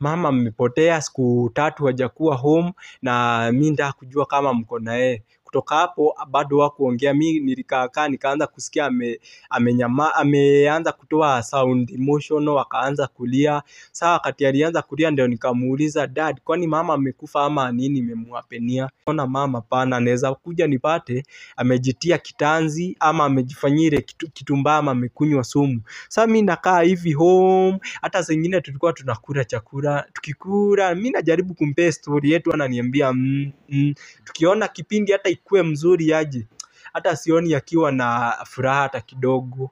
mama mmepotea siku tatu hajakuwa home na mi ndaa kujua kama mko na yeye kutoka hapo bado wakuongea mi nilikaakaa nikaanza kusikia ame, amenyama, ameanza kutoa sound emotional akaanza kulia. Saa wakati alianza kulia ndio nikamuuliza dad kwani mama amekufa ama nini imemwapenia? Ona mama pana anaweza kuja nipate. Amejitia kitanzi ama amejifanyia ile kitu, kitumbaa ama amekunywa sumu. Saa mi nakaa hivi home hata zingine tulikuwa tunakula chakula. Tukikula mi najaribu kumpea story yetu ananiambia mm, mm. tukiona kipindi hata ikue mzuri aje hata sioni akiwa na furaha hata kidogo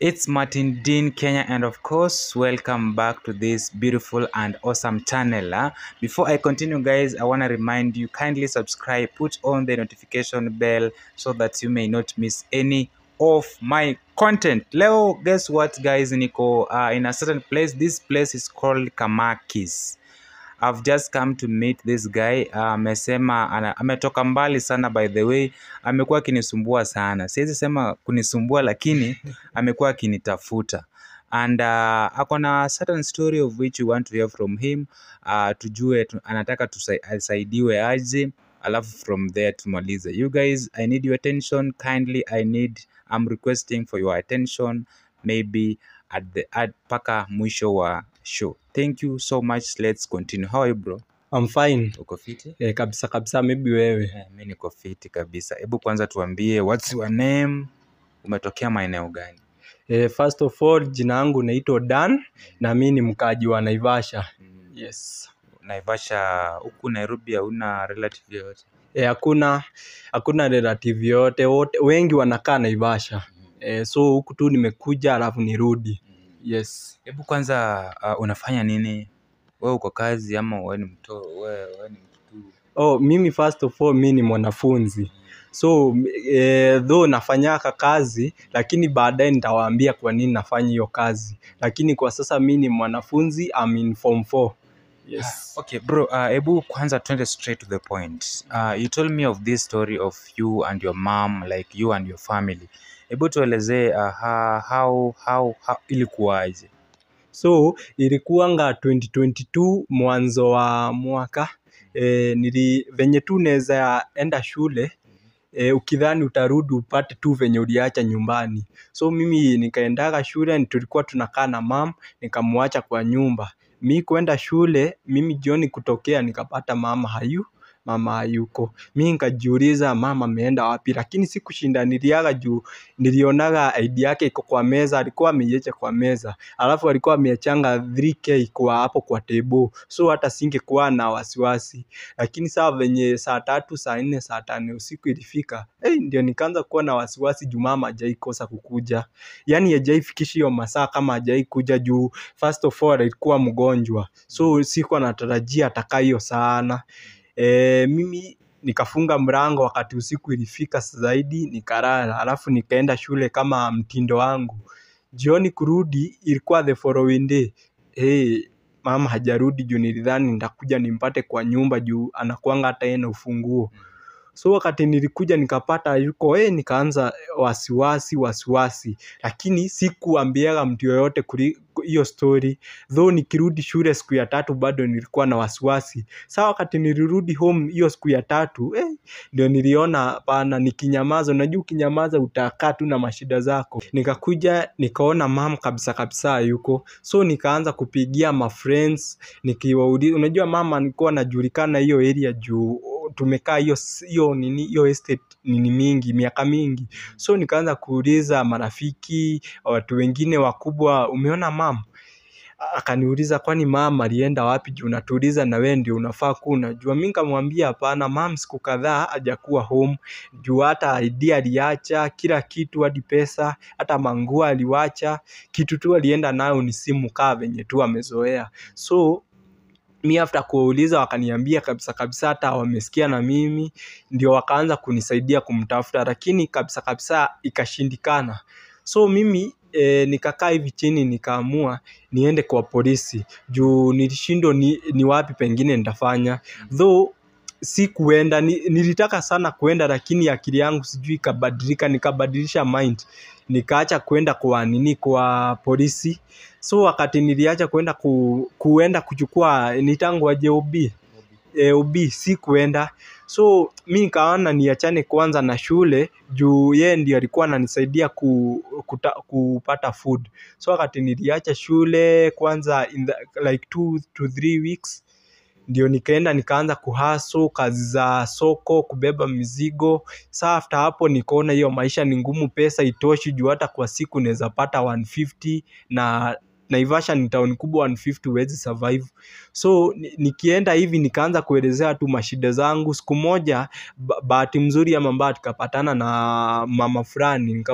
It's Martin Dean Kenya, and of course, welcome back to this beautiful and awesome channel. Uh, Before I continue, guys, I want to remind you kindly subscribe, put on the notification bell so that you may not miss any of my content. Leo, guess what, guys? Niko uh, in a certain place. This place is called Kamakis. I've just come to meet this guy. Amesema uh, ametoka mbali sana by the way, amekuwa akinisumbua sana. Siwezi sema kunisumbua, lakini amekuwa akinitafuta and uh, ako na certain story of which you want to hear from him uh, tujue tu, anataka asaidiwe aje alafu from there tumalize you guys i need your attention kindly i need i'm requesting for your attention maybe at the at paka mwisho wa show. Thank you so much. Let's continue. How are you bro? I'm fine. Uko fiti? Eh, kabisa kabisa maybe wewe. Eh, mimi niko fiti kabisa. Hebu kwanza tuambie what's your name? Umetokea maeneo gani? Eh, first of all jina yangu naitwa Dan na mi ni mkaji wa Naivasha. Mm, yes. Naivasha huku nairobi hauna relative yoyote hakuna hakuna relative yote wote wengi wanakaa Naivasha. Eh, so huku tu nimekuja alafu nirudi. Yes. Hebu kwanza uh, unafanya nini? We uko kazi ama we ni mto we, we ni mtu? Oh mimi first of all mi ni mwanafunzi. So eh, though nafanyaka kazi lakini baadaye nitawaambia kwa nini nafanya hiyo kazi. Lakini kwa sasa mi ni mwanafunzi I'm in form 4 yes. Okay bro uh, ebu kwanza twende straight to the point. Uh, you told me of this story of you and your mom like you and your family. Ebu tuelezee uh, how, how, how, ilikuwaje so ilikuanga 2022 mwanzo wa mwaka. E, nili venye tu naweza enda shule e, ukidhani utarudi upate tu venye uliacha nyumbani. So mimi nikaendaga shule tulikuwa tunakaa na mam nikamwacha kwa nyumba mi kwenda shule mimi jioni kutokea nikapata mama hayu mama hayuko mi nikajiuliza mama ameenda wapi? Lakini sikushinda niliaga juu. Nilionaga ID yake iko kwa meza alikuwa ameiacha kwa meza. Alafu alikuwa ameachanga 3k kwa hapo kwa table. So hata singekuwa na wasiwasi. Lakini saa venye saa tatu saa nne saa tano usiku ilifika hey, ndio nikaanza kuwa na wasiwasi juu mama hajaikosa kukuja. Yaani hajaifikishi hiyo masaa kama hajai kuja juu. First of all alikuwa mgonjwa. So sikuwa natarajia atakaa hiyo sana e, mimi nikafunga mlango wakati usiku ilifika zaidi nikalala. Alafu nikaenda shule kama mtindo wangu. Jioni kurudi ilikuwa the following day. Hey, mama hajarudi juu nilidhani nitakuja nimpate kwa nyumba juu anakuanga hata yeye na ufunguo so wakati nilikuja nikapata yuko eh, nikaanza wasiwasi wasiwasi. Lakini sikuambiaga mtu yoyote hiyo story. Though nikirudi shule siku ya tatu bado nilikuwa na wasiwasi. Saa wakati nilirudi home hiyo siku ya tatu eh, ndio niliona pana nikinyamaza. Unajua ukinyamaza utakaa tu na mashida zako. Nikakuja nikaona mam kabisa kabisa yuko. So nikaanza kupigia ma friends nikiwauliza. Unajua mama nilikuwa najulikana hiyo area juu tumekaa hiyo hiyo nini hiyo estate nini mingi miaka mingi. So nikaanza kuuliza marafiki watu wengine wakubwa umeona mam akaniuliza kwani mam alienda wapi juu? Unatuuliza na wewe ndio unafaa kuwa unajua. Mimi nikamwambia hapana mam siku kadhaa hajakuwa home. Juu hata ID aliacha kila kitu hadi pesa hata manguo aliwacha. Kitu tu alienda nayo ni simu kaa venye tu amezoea. So mi after kuwauliza wakaniambia kabisa kabisa hata wamesikia na mimi ndio wakaanza kunisaidia kumtafuta lakini kabisa kabisa ikashindikana. So mimi e, nikakaa hivi chini nikaamua niende kwa polisi. Juu nilishindwa ni, ni wapi pengine nitafanya. Though si kuenda ni, nilitaka sana kuenda lakini akili yangu sijui ikabadilika nikabadilisha mind. Nikaacha kuenda kwa nini kwa polisi. So wakati niliacha kuenda ku, kuenda kuchukua nitangwa job e, OB si kuenda. So mi nikaona niachane kwanza na shule juu ye ndio alikuwa ananisaidia ku, kuta, kupata food. So wakati niliacha shule kwanza in the, like two to three weeks ndio nikaenda nikaanza kuhasu kazi za soko kubeba mizigo. Saa after hapo nikaona hiyo maisha ni ngumu pesa itoshi juu hata kwa siku naweza pata 150 na naivasha ni town kubwa 150 huwezi survive. So nikienda hivi nikaanza kuelezea tu mashida zangu. Siku moja bahati mzuri ama mbaya tukapatana na mama fulani.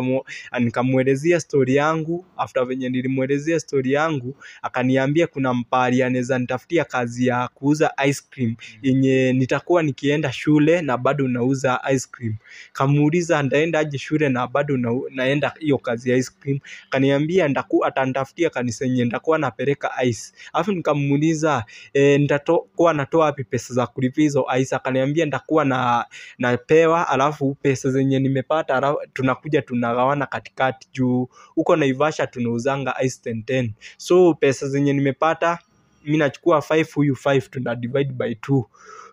Nikamwelezea story yangu. After venye nilimwelezea story yangu akaniambia kuna mpari anaweza nitafutia kazi ya kuuza ice cream. Yenye nitakuwa nikienda shule na bado nauza ice cream. Kamuuliza ndaenda aje shule na bado naenda hiyo kazi ya ice cream? Kaniambia ndaku atanitafutia kanisa yenye nitakuwa napeleka ice. Alafu nikamuuliza e, nitakuwa natoa wapi pesa za kulipia hizo ice? Akaniambia nitakuwa na napewa alafu pesa zenye nimepata alafu, tunakuja tunagawana katikati juu. Huko naivasha tunauzanga ice 10 10 so pesa zenye nimepata mi nachukua 5 huyu 5 tuna divide by 2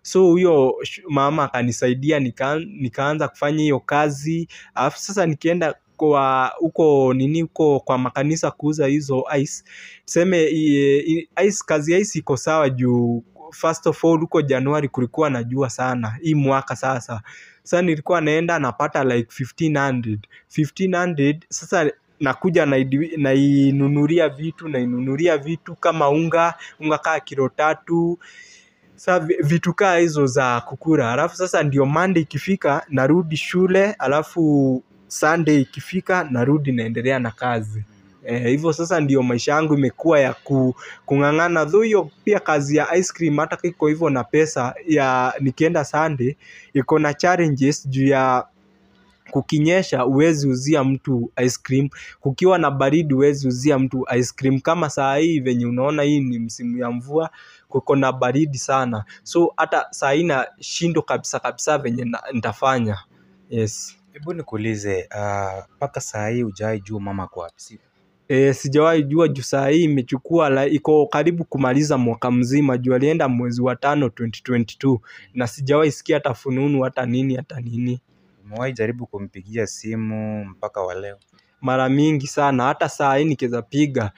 so huyo mama akanisaidia nika, nikaanza kufanya hiyo kazi. Alafu sasa nikienda kwa huko nini huko kwa makanisa kuuza hizo ice. Tuseme ice kazi ya ice iko sawa juu first of all huko januari kulikuwa na jua sana hii mwaka sasa. Sasa nilikuwa naenda napata like 1500 1500 sasa nakuja nainunuria vitu nainunulia vitu kama unga unga kaa kilo tatu. Sa vitu kaa hizo za kukura alafu sasa ndio mande ikifika narudi shule alafu Sunday ikifika narudi naendelea na kazi. Eh, hivyo sasa ndio maisha yangu imekuwa ya ku, kung'ang'ana. Dho hiyo pia kazi ya ice cream hata kiko hivyo na pesa ya nikienda Sunday iko na challenges juu ya kukinyesha uwezi uzia mtu ice cream. Kukiwa na baridi uwezi uzia mtu ice cream. Kama saa hii venye unaona hii ni msimu ya mvua kuko na baridi sana. So hata saa hii na shindo kabisa kabisa venye nitafanya. Yes hebu nikuulize ah, mpaka saa hii hujawahi jua mama kwa wapi? E, sijawahi jua juu saa hii imechukua la, iko karibu kumaliza mwaka mzima juu alienda mwezi wa tano 2022 na sijawahi sikia hata fununu hata nini hata nini. Umewahi jaribu kumpigia simu mpaka wa leo? Mara mingi sana hata saa hii nikiweza piga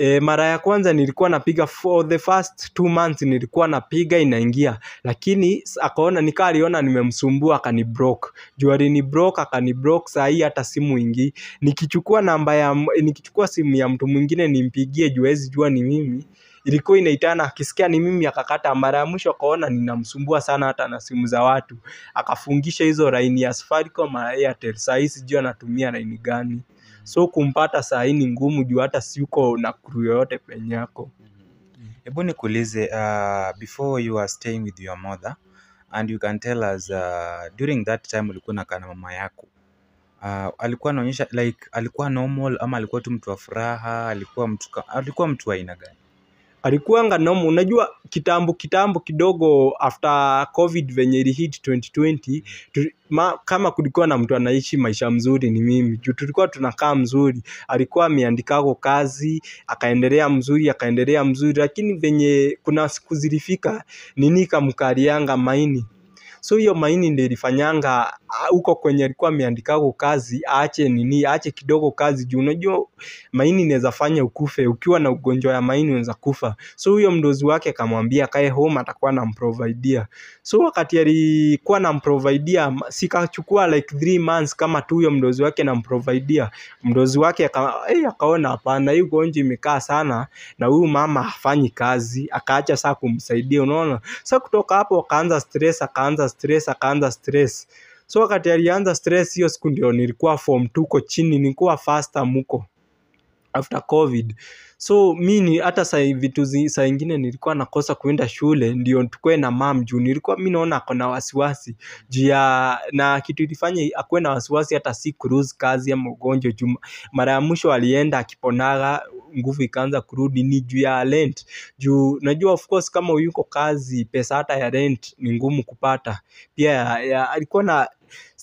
e, mara ya kwanza nilikuwa napiga for the first two months nilikuwa napiga inaingia. Lakini akaona nikaa aliona nimemsumbua akani block juu alini block akani block saa hii hata simu ingi nikichukua namba ya nikichukua simu ya mtu mwingine nimpigie juu hawezi jua ni mimi. Ilikuwa inaitana akisikia ni mimi akakata. Mara ya mwisho akaona ninamsumbua sana hata na simu za watu. Akafungisha hizo laini ya Safaricom na Airtel. Saa hii sijui anatumia laini gani so kumpata saa hii ni ngumu juu hata siuko na crew yoyote penye yako. Hebu nikuulize uh, before you are staying with your mother and you can tell us uh, during that time ulikuwa nakaa na mama yako? Uh, alikuwa anaonyesha like alikuwa normal ama alikuwa tu mtu wa furaha alikuwa mtu alikuwa mtu wa aina gani alikuanga nomu. unajua kitambo kitambo kidogo after covid venye ilihit 2020 tu, ma, kama kulikuwa na mtu anaishi maisha mzuri ni mimi. Juu tulikuwa tunakaa mzuri. Alikuwa ameandikako kazi akaendelea mzuri akaendelea mzuri. Lakini venye kuna siku zilifika nini kamkarianga maini so hiyo maini ndio ilifanyanga ah, huko kwenye alikuwa ameandikako kazi aache nini aache kidogo kazi juu. Unajua maini inaweza fanya ukufe ukiwa na ugonjwa ya maini unaweza kufa. So huyo mdozi wake akamwambia kae home atakuwa namprovidia so wakati alikuwa namprovidia sikachukua like three months kama tu huyo mdozi wake namprovidia mdozi wake aka, hey, akaona hapana hii ugonjwa imekaa sana na huyu mama hafanyi kazi akaacha saa kumsaidia unaona? Sa kutoka hapo akaanza stress akaanza stress akaanza stress. So wakati alianza stress hiyo siku ndio nilikuwa form tuko chini nilikuwa faster muko after covid. So mi ni hata saa vitu zi- saa ingine nilikuwa nakosa kuenda shule ndio tukue na mam juu. Nilikuwa mi naona ako na wasiwasi. Juu ya na kitu ilifanya akuwe na wasiwasi hata si cruise kazi ama ugonjwa juu. Mara ya mwisho alienda akiponaga nguvu ikaanza kurudi ni juu ya rent. Juu najua of course kama uyuko kazi pesa hata ya rent ni ngumu kupata. Pia ya, ya, alikuwa na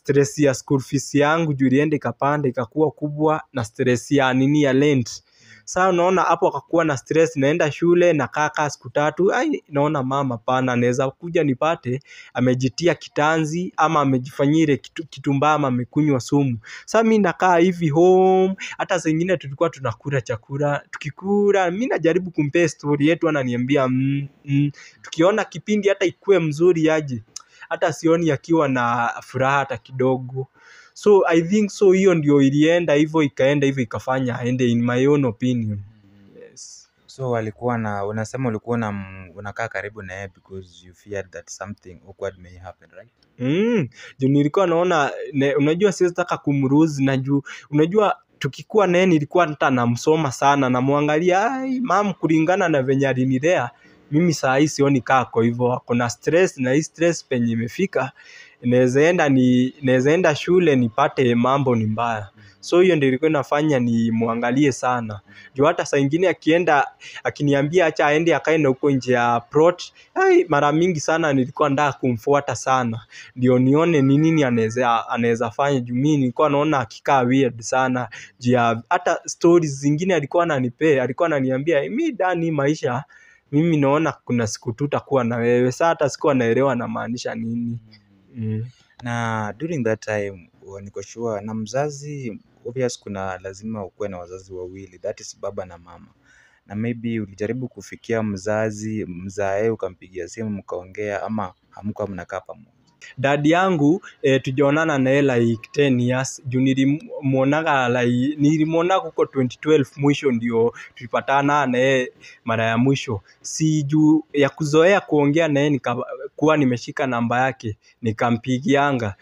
stress ya school fees yangu juu ilienda ikapanda ikakuwa kubwa na stress ya nini ya rent. Saa unaona hapo akakuwa na stress naenda shule na kaka siku tatu ai naona mama pana anaweza kuja nipate amejitia kitanzi ama amejifanyire kitu, kitumbama amekunywa sumu. Sasa mi nakaa hivi home hata zingine tulikuwa tunakula chakula tukikula mi najaribu kumpea story yetu ananiambia mm, mm. tukiona kipindi hata ikue mzuri aje hata sioni akiwa na furaha hata kidogo. So i think so hiyo ndio ilienda hivyo ikaenda hivyo ikafanya aende in my own opinion. Yes. so walikuwa na unasema ulikuwa na unakaa karibu na yeye because you feared that something awkward may happen right? Mm, juu nilikuwa naona ne, unajua siwezi taka kumruzi na juu unajua tukikuwa naye nilikuwa hata namsoma sana namwangalia ai mam kulingana na venye alinilea mimi saa hii sioni kako hivyo. Kuna stress na hii stress penye imefika nawezaenda ni nawezaenda shule nipate mambo ni mbaya. So hiyo ndio ilikuwa inafanya ni muangalie sana. Juu hata saa ingine akienda akiniambia acha aende akae na huko nje ya prot ai mara mingi sana nilikuwa ndaa kumfuata sana. Ndio nione ni nini anaweza anaweza fanya. Juu mimi nilikuwa naona akikaa weird sana. Juu hata stories zingine alikuwa ananipea alikuwa ananiambia mimi dani maisha mimi naona kuna siku tu takuwa na wewe. Saa hata sikuwa naelewa anamaanisha nini. Mm. na during that time niko sure na mzazi obvious kuna lazima ukuwe na wazazi wawili. That is baba na mama. Na maybe ulijaribu kufikia mzazi mzae ukampigia simu mkaongea ama hamkuwa mnakaa pamoja dadi yangu eh, tujaonana naye like 10 years. Juu nilimwonaga like, nilimwonaga huko 2012 mwisho ndio tulipatana naye mara ya mwisho. Si juu ya kuzoea kuongea naye nikakuwa nimeshika namba yake nikampigianga.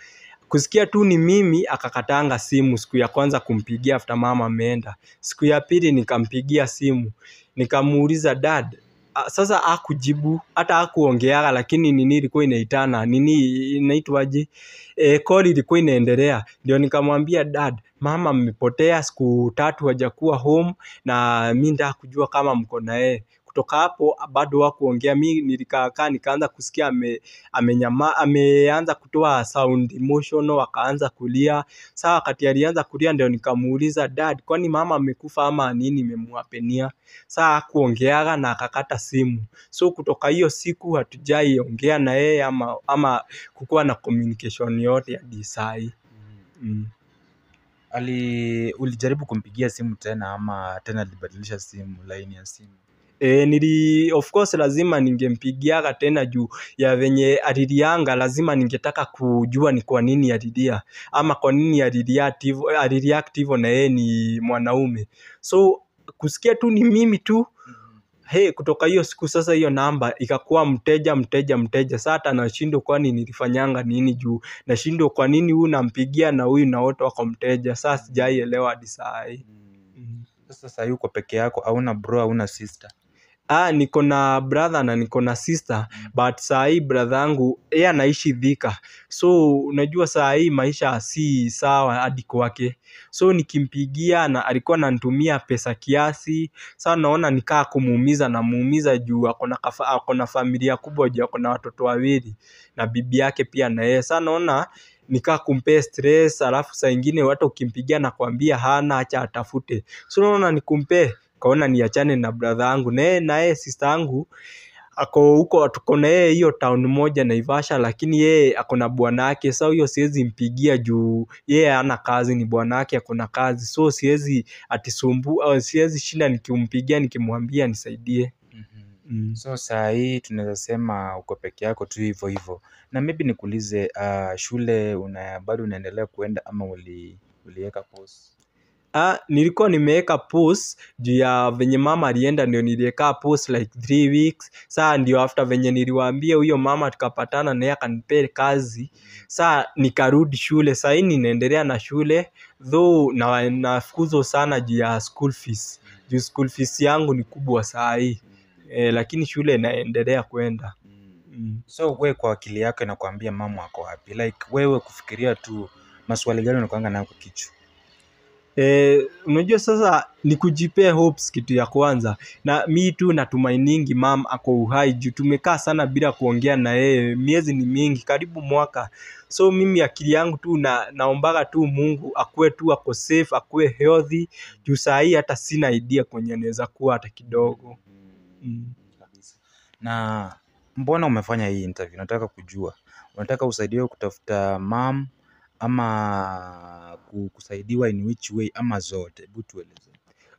Kusikia tu ni mimi akakatanga simu siku ya kwanza kumpigia after mama ameenda. Siku ya pili nikampigia simu. Nikamuuliza dad sasa akujibu hata akuongeaga lakini nini ilikuwa inaitana nini inaitwaje e, call ilikuwa inaendelea. Ndio nikamwambia dad mama mmepotea siku tatu hajakuwa home na mimi ndakujua kama mko na yeye kutoka hapo bado wakuongea mi nilikaakaa nikaanza kusikia ame, amenyama, ameanza kutoa sound emotional akaanza kulia. Saa wakati alianza kulia ndio nikamuuliza dad kwani mama amekufa ama nini imemwapenia? Saa kuongeaga na akakata simu. So kutoka hiyo siku hatujaiongea na yeye ama, ama kukuwa na communication yote ya sai. Mm. ali ulijaribu kumpigia simu tena ama tena alibadilisha simu laini ya simu E, nili of course lazima ningempigiaga tena juu ya venye alilianga lazima ningetaka kujua ni kwa nini alilia ama kwa nini alireact hivyo- na yeye ni mwanaume. So kusikia tu ni mimi tu he kutoka hiyo siku sasa hiyo namba ikakuwa mteja mteja mteja. Sasa nashindwa kwani nilifanyanga nini juu nashindwa kwa nini huyu nampigia na huyu na wote wako mteja. Sasa sijaielewa hadi saa hii. Sasa sasa yuko peke yako hauna bro hauna sister Ah, niko na brother na niko na sister but saa hii brother yangu yeye anaishi Thika, so unajua saa hii maisha si sawa hadi kwake, so nikimpigia na alikuwa ananitumia pesa kiasi, Sasa naona nikaa kumuumiza, na muumiza juu ako na ako na familia kubwa, juu ako na watoto wawili na bibi yake pia na yeye, Sasa naona nikaa kumpea stress, alafu saa ingine watu ukimpigia nakwambia hana, acha atafute, so naona nikumpee kaona niachane na brother yangu na yeye sister yangu ako huko tuko na yeye hiyo town moja Naivasha, lakini yeye ako na bwana yake. Sasa huyo siwezi mpigia juu yeye hana kazi, ni bwana yake ako na kazi, so siwezi atisumbu au siwezi shinda nikimpigia nikimwambia nisaidie. Mm. so saa hii tunaweza sema uko peke yako tu hivyo hivyo na maybe nikuulize uh, shule una bado unaendelea kuenda ama uli, uliweka pause Ah, nilikuwa nimeweka post juu ya venye mama alienda, ndio niliweka post like three weeks. Saa ndio after venye niliwaambia huyo mama tukapatana naye akanipea kazi, saa nikarudi shule. Saa hii ninaendelea na shule though na nafukuzwa sana juu ya school fees, juu school fees yangu ni kubwa saa hii e, lakini shule inaendelea kwenda mm. so we kwa akili yako inakwambia mama ako wapi like wewe kufikiria tu maswali gani unakwanga nayo kwa kichwa Eh, unajua sasa ni kujipea hopes kitu ya kwanza. Na mi tu natumainingi mam ako uhai juu tumekaa sana bila kuongea na yeye. Miezi ni mingi karibu mwaka. So mimi akili yangu tu na, naombaga tu mungu akuwe tu ako safe akuwe healthy. Juu saa hii hata sina idea kwenye anaweza kuwa hata kidogo. Mm. Na mbona umefanya hii interview? Nataka kujua, unataka usaidiwe kutafuta mam ama ku- kusaidiwa in which way ama zote? Hebu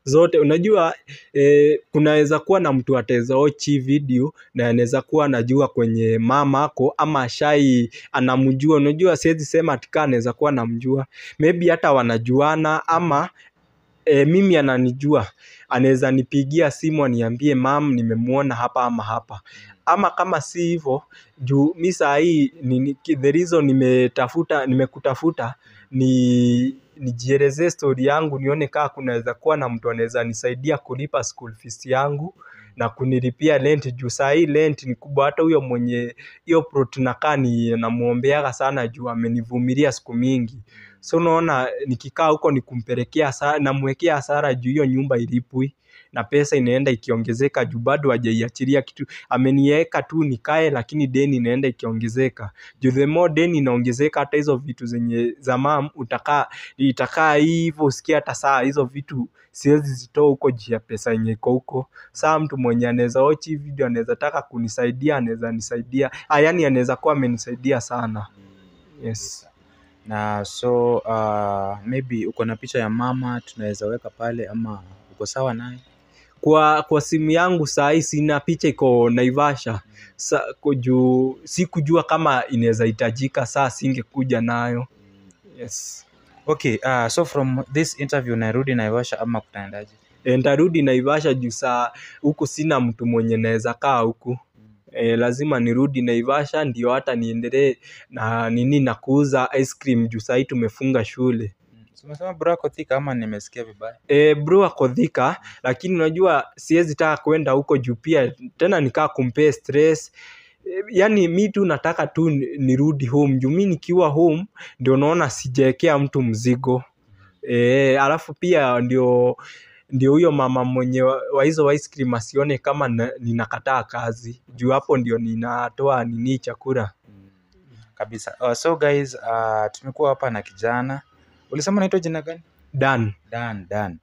zote unajua eh, kunaweza kuwa na mtu ataweza watch video na anaweza kuwa anajua kwenye mama ako ama shai anamjua unajua siwezi sema atika anaweza kuwa anamjua maybe hata wanajuana ama e, mimi ananijua. Anaweza nipigia simu aniambie mam nimemwona hapa ama hapa. Ama kama si hivyo juu mi saa hii the reason nimetafuta nimekutafuta ni nijielezee stori yangu nione kaa kunaweza kuwa na mtu anaweza nisaidia kulipa school fees yangu na kunilipia rent. Juu saa hii rent ni kubwa. Hata huyo mwenye hiyo plot nakaa ni sana juu amenivumilia siku mingi so unaona nikikaa huko ni kumpelekea hasara namwekea hasara juu hiyo nyumba ilipwi na pesa inaenda ikiongezeka juu bado hajaiachilia kitu. Ameniweka tu nikae lakini deni inaenda ikiongezeka. Juu the more deni inaongezeka hata hizo vitu zenye za mam utakaa itakaa hivyo usikia hata saa hizo vitu siwezi zitoa huko juu ya pesa yenye iko huko. Saa mtu mwenye anaweza watch hii video anaweza taka kunisaidia anaweza nisaidia. Ah, yani anaweza kuwa amenisaidia sana. Yes Na so uh, maybe uko na picha ya mama tunaweza weka pale ama uko sawa naye? kwa kwa simu yangu saa hii sina picha iko naivasha sa, kwa juu sikujua kama inaweza hitajika saa singekuja nayo yes Okay, uh, so from this interview narudi Naivasha ama kutaendaje? e, ntarudi naivasha juu saa huku sina mtu mwenye naweza kaa huku e, lazima nirudi naivasha ndio hata niendelee na nini na kuuza ice cream juu sahii tumefunga shule. Umesema Brako Thika ama nimesikia vibaya? e, bro ako Thika lakini unajua siwezi taka kwenda huko juu pia tena nikaa kumpea stress. Yaani yani mi tu nataka tu nirudi home juu mi nikiwa home ndio naona sijaekea mtu mzigo. E, alafu pia ndio ndio huyo mama mwenye wa hizo ice cream asione kama na, ninakataa kazi juu hapo ndio ninatoa nini chakula Kabisa. Uh, so guys, uh, tumekuwa hapa na kijana. Ulisema anaitwa jina gani? Dan Dan, Dan.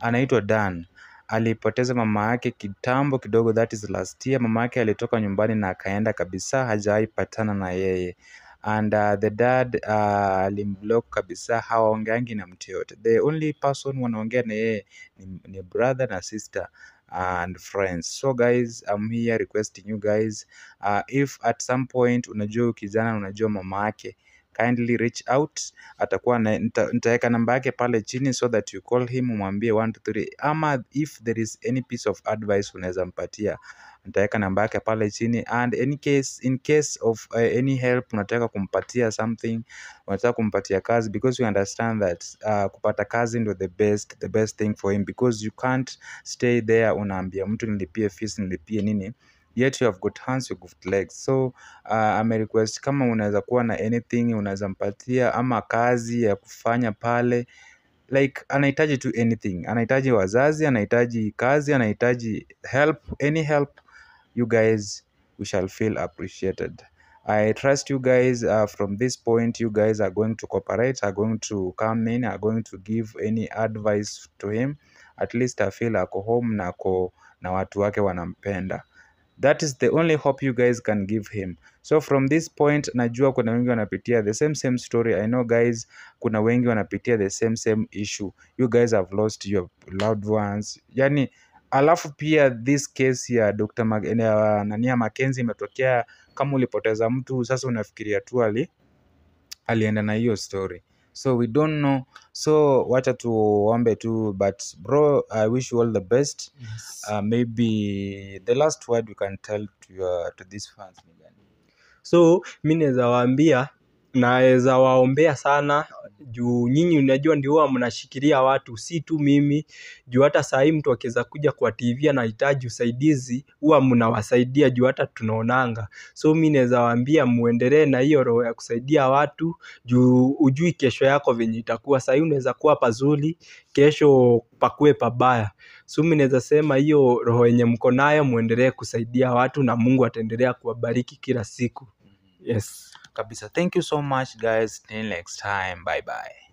Anaitwa Dan. Alipoteza mama yake kitambo kidogo, that is last year. Mama yake alitoka nyumbani na akaenda kabisa, hajawahi patana na yeye and uh, the dad uh, alimblock kabisa, hawaongeangi na mtu yote. The only person wanaongea na yeye ni, ni brother na sister and friends. So guys, I'm here requesting you guys uh, if at some point unajua kijana unajua mama yake kindly reach out. Atakuwa na nitaweka namba yake pale chini so that you call him umwambie 1 2 3 ama if there is any piece of advice unaweza mpatia nitaweka namba yake pale chini. And any case in case of uh, any help unataka kumpatia something unataka kumpatia kazi because you understand that uh, kupata kazi ndio the best the best thing for him. Because you can't stay there unaambia mtu nilipie fees nilipie nini yet you have got hands you got legs. So uh, amerequest kama unaweza kuwa na anything unaweza mpatia ama kazi ya kufanya pale like anahitaji tu anything. Anahitaji wazazi anahitaji kazi anahitaji help any help you guys we shall feel appreciated. I trust you guys uh, from this point you guys are going to cooperate are going to come in are going to give any advice to him. At least I feel ako home na ako na watu wake wanampenda that is the only hope you guys can give him. So from this point najua kuna wengi wanapitia the same same story. I know guys kuna wengi wanapitia the same same issue. You guys have lost your loved ones. Yani alafu pia this case ya Dr. Mag ya Nania Mackenzie imetokea kama ulipoteza mtu sasa unafikiria tu ali alienda na hiyo story so we don't know. So wacha tuombe tu but bro i wish you all the best. Yes. uh, maybe the last word you can tell to your to these fans ni gani? So mi naweza waambia naweza waombea sana juu nyinyi unajua ndio huwa mnashikilia watu si tu mimi. Juu hata saa hii mtu akiweza kuja kwa tv anahitaji usaidizi huwa mnawasaidia juu hata tunaonanga. So mi naweza waambia muendelee na hiyo roho ya kusaidia watu. Juu ujui kesho yako venye itakuwa. Sahii unaweza kuwa pazuri kesho pakue pabaya. So mi naweza sema hiyo roho yenye mko nayo muendelee kusaidia watu na mungu ataendelea kuwabariki kila siku. Yes kabisa thank you so much guys. Till next time. Bye bye